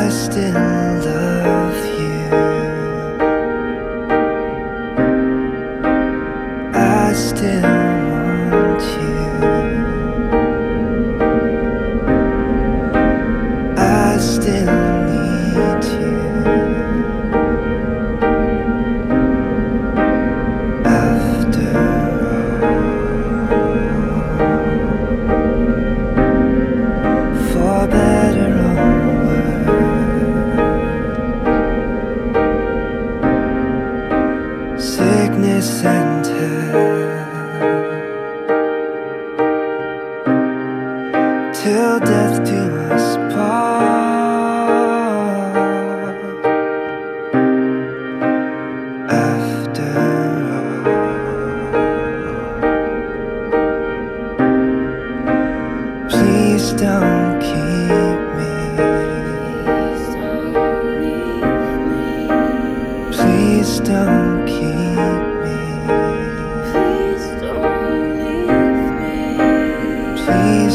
I still love you. I still and health, till death do us part. After all, please don't keep me. Please don't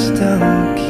Still. don't.